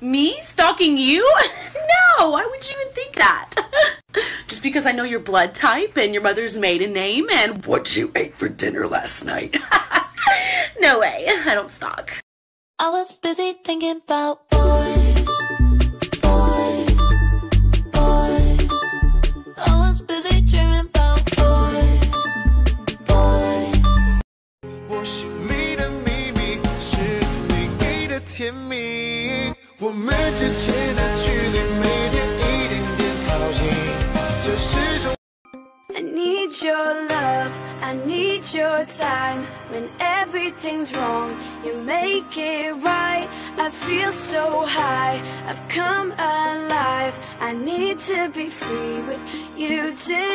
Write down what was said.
Me stalking you? No, why would you even think that? Just because I know your blood type and your mother's maiden name and What you ate for dinner last night? no way, I don't stalk. I was busy thinking about boys, boys, boys. I was busy dreaming about boys, boys. 我是你的秘密，是你给的甜蜜。我们之间的距离每天 Need your love, I need your time. When everything's wrong, you make it right. I feel so high, I've come alive. I need to be free with you today.